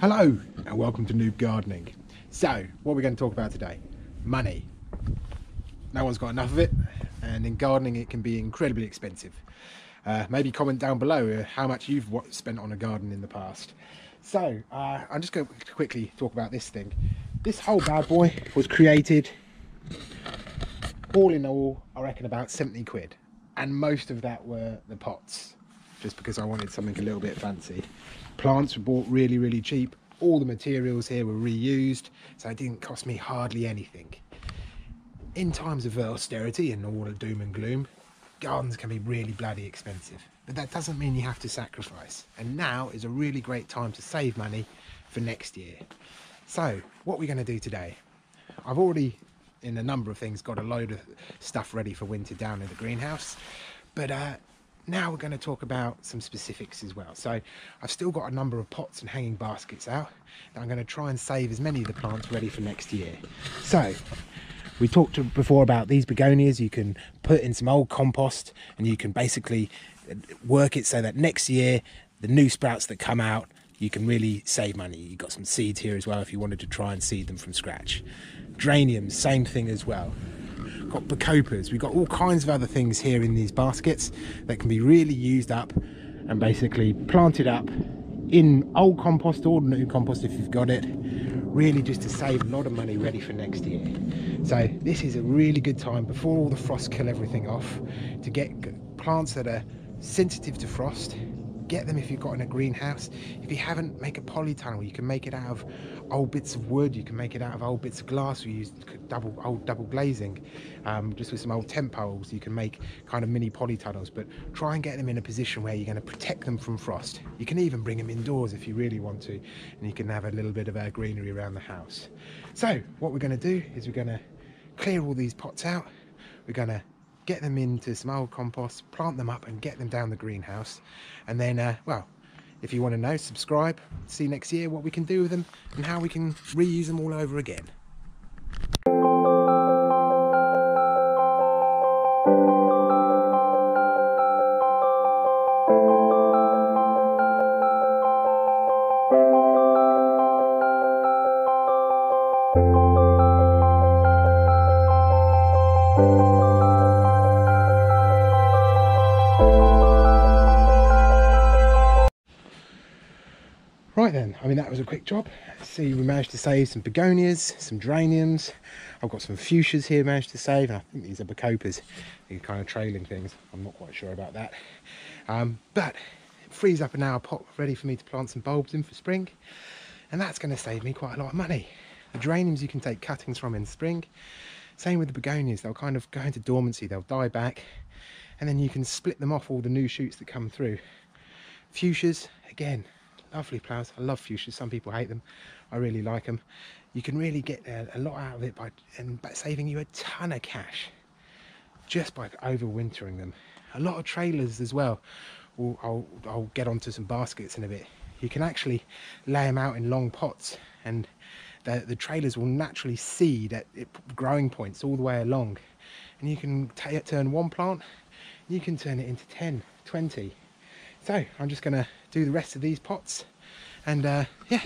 Hello and welcome to Noob Gardening. So, what we're going to talk about today? Money. No one's got enough of it, and in gardening it can be incredibly expensive. Uh, maybe comment down below uh, how much you've spent on a garden in the past. So, uh, I'm just going to quickly talk about this thing. This whole bad boy was created, all in all, I reckon about 70 quid, and most of that were the pots just because I wanted something a little bit fancy. Plants were bought really, really cheap. All the materials here were reused, so it didn't cost me hardly anything. In times of austerity and all the doom and gloom, gardens can be really bloody expensive. But that doesn't mean you have to sacrifice. And now is a really great time to save money for next year. So, what we're going to do today, I've already, in a number of things, got a load of stuff ready for winter down in the greenhouse. But uh, now we're going to talk about some specifics as well. So I've still got a number of pots and hanging baskets out. I'm going to try and save as many of the plants ready for next year. So we talked before about these begonias. You can put in some old compost and you can basically uh, work it so that next year the new sprouts that come out you can really save money. You've got some seeds here as well if you wanted to try and seed them from scratch. Geraniums, same thing as well got bacopas, we've got all kinds of other things here in these baskets that can be really used up and basically planted up in old compost or new compost if you've got it really just to save a lot of money ready for next year. So this is a really good time before all the frost kill everything off to get plants that are sensitive to frost get them if you've got in a greenhouse. If you haven't, make a polytunnel. You can make it out of old bits of wood. You can make it out of old bits of glass. We use double old double glazing, um, just with some old tent poles. You can make kind of mini polytunnels, but try and get them in a position where you're going to protect them from frost. You can even bring them indoors if you really want to, and you can have a little bit of uh, greenery around the house. So what we're going to do is we're going to clear all these pots out. We're going to get them into some old compost, plant them up and get them down the greenhouse. And then, uh, well, if you want to know, subscribe, see next year what we can do with them and how we can reuse them all over again. Right then, I mean that was a quick job. See, we managed to save some begonias, some geraniums. I've got some fuchsias here managed to save. I think these are bacopas, these kind of trailing things. I'm not quite sure about that. Um, but it frees up an hour pot ready for me to plant some bulbs in for spring. And that's going to save me quite a lot of money. The geraniums you can take cuttings from in spring. Same with the begonias, they'll kind of go into dormancy, they'll die back. And then you can split them off all the new shoots that come through. Fuchsias, again, lovely flowers. I love fuchsias. Some people hate them. I really like them. You can really get a, a lot out of it by and by saving you a ton of cash just by overwintering them. A lot of trailers as well. I'll, I'll get onto some baskets in a bit. You can actually lay them out in long pots and the, the trailers will naturally seed at growing points all the way along. And you can turn one plant, you can turn it into 10, 20. So I'm just going to do the rest of these pots. And uh, yeah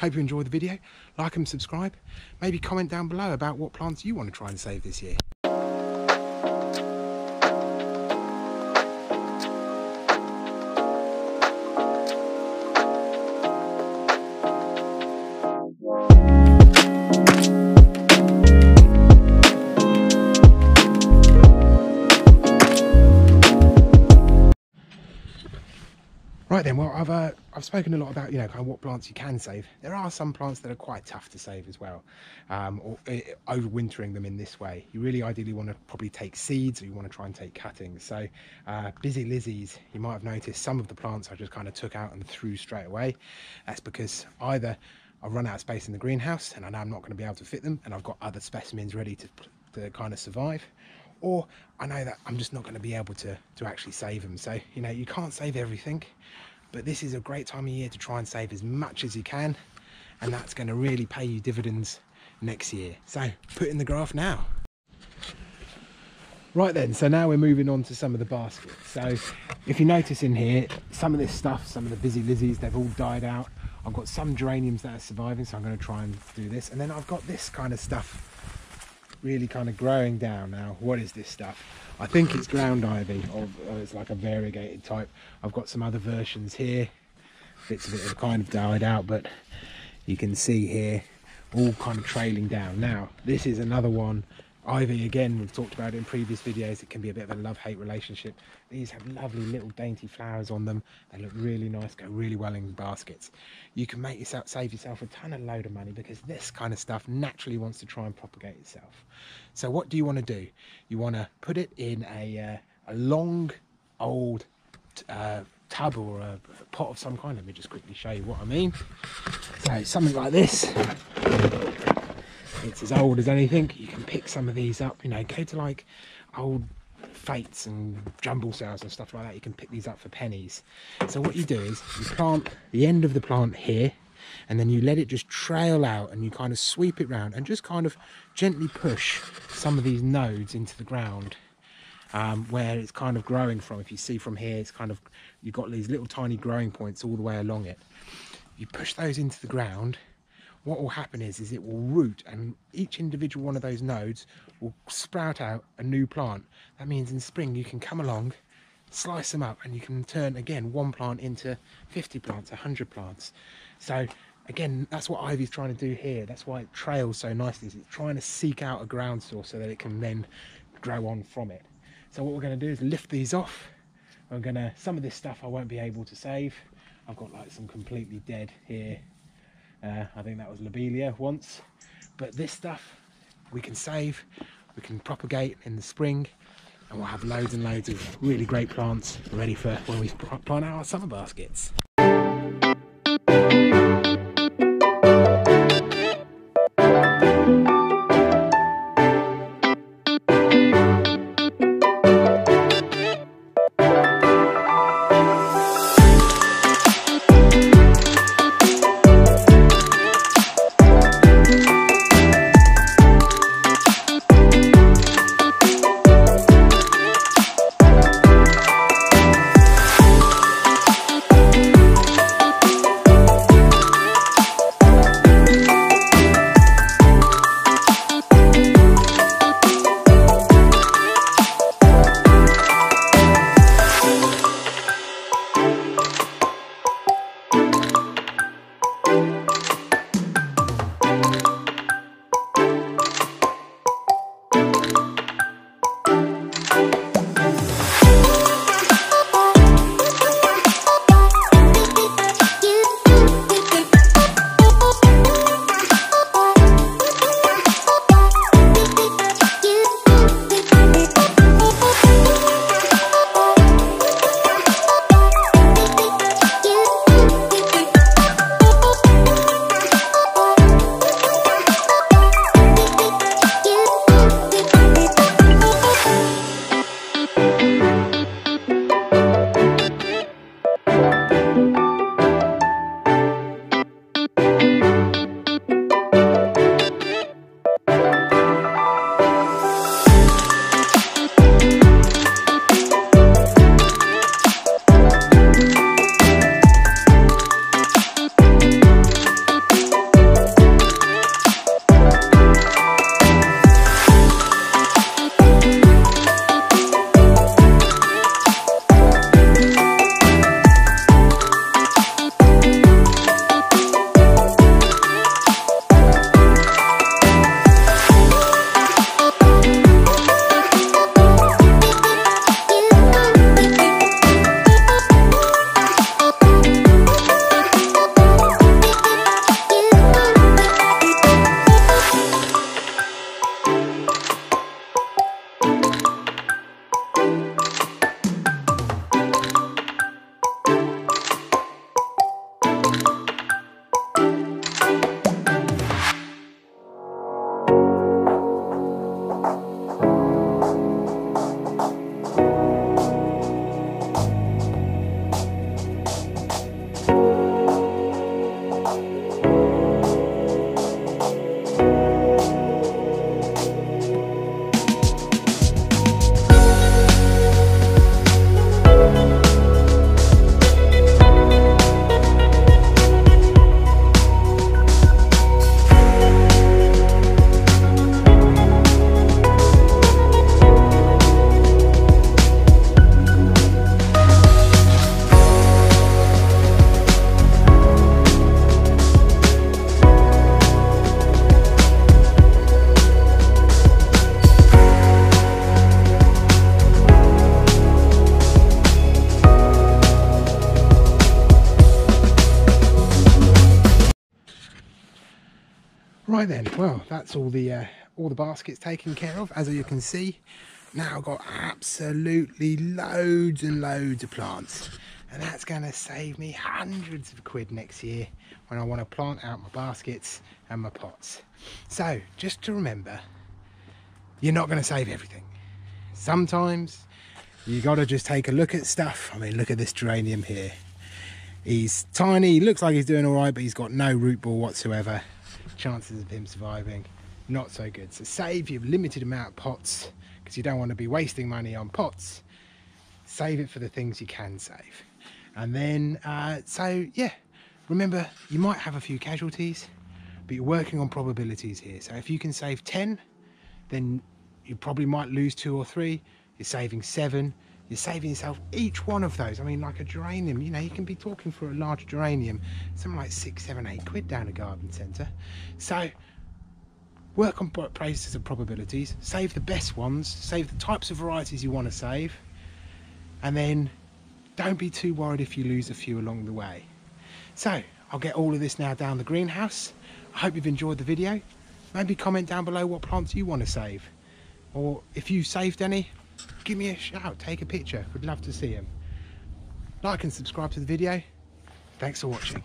hope you enjoy the video. Like and subscribe. Maybe comment down below about what plants you want to try and save this year Right then, well, I've uh, I've spoken a lot about you know kind of what plants you can save. There are some plants that are quite tough to save as well, um, or uh, overwintering them in this way. You really ideally want to probably take seeds, or you want to try and take cuttings. So, uh, busy lizzies, you might have noticed some of the plants I just kind of took out and threw straight away. That's because either I've run out of space in the greenhouse and I know I'm not going to be able to fit them, and I've got other specimens ready to to kind of survive, or I know that I'm just not going to be able to to actually save them. So you know you can't save everything, but this is a great time of year to try and save as much as you can, and that's going to really pay you dividends next year. So put in the graph now. Right then, so now we're moving on to some of the baskets. So if you notice in here, some of this stuff, some of the busy lizzies, they've all died out. I've got some geraniums that are surviving, so I'm going to try and do this. And then I've got this kind of stuff really kind of growing down now. What is this stuff? I think it's ground ivy, or, or it's like a variegated type. I've got some other versions here. Bits of it have kind of died out, but you can see here all kind of trailing down. Now, this is another one Ivy, again, we've talked about it in previous videos, it can be a bit of a love-hate relationship. These have lovely little dainty flowers on them. They look really nice, go really well in baskets. You can make yourself save yourself a ton of load of money because this kind of stuff naturally wants to try and propagate itself. So what do you want to do? You want to put it in a, uh, a long, old uh, tub or a, a pot of some kind. Let me just quickly show you what I mean. So something like this it's as old as anything. You can pick some of these up, you know, go to like old fetes and jumble sales and stuff like that. You can pick these up for pennies. So what you do is you plant the end of the plant here and then you let it just trail out and you kind of sweep it round and just kind of gently push some of these nodes into the ground um, where it's kind of growing from. If you see from here, it's kind of, you've got these little tiny growing points all the way along it. You push those into the ground what will happen is, is it will root and each individual one of those nodes will sprout out a new plant. That means in spring you can come along, slice them up and you can turn again one plant into 50 plants, 100 plants. So again, that's what Ivy's trying to do here. That's why it trails so nicely. It's trying to seek out a ground source so that it can then grow on from it. So what we're going to do is lift these off. I'm going to, some of this stuff I won't be able to save. I've got like some completely dead here uh, I think that was lobelia once. But this stuff we can save, we can propagate in the spring, and we'll have loads and loads of really great plants ready for when we plant our summer baskets. Then, well, that's all the uh, all the baskets taken care of. As you can see, now I've got absolutely loads and loads of plants. And that's going to save me hundreds of quid next year when I want to plant out my baskets and my pots. So, just to remember, you're not going to save everything. Sometimes you got to just take a look at stuff. I mean, look at this geranium here. He's tiny, he looks like he's doing all right, but he's got no root ball whatsoever chances of him surviving not so good. So save your limited amount of pots because you don't want to be wasting money on pots. Save it for the things you can save. And then uh, so yeah remember you might have a few casualties but you're working on probabilities here. So if you can save 10 then you probably might lose two or three. You're saving seven you're saving yourself each one of those. I mean, like a geranium, you know, you can be talking for a large geranium, something like six, seven, eight quid down a garden centre. So work on basis of probabilities, save the best ones, save the types of varieties you want to save, and then don't be too worried if you lose a few along the way. So I'll get all of this now down the greenhouse. I hope you've enjoyed the video. Maybe comment down below what plants you want to save. Or if you've saved any, give me a shout, take a picture. Would love to see them. Like and subscribe to the video. Thanks for watching.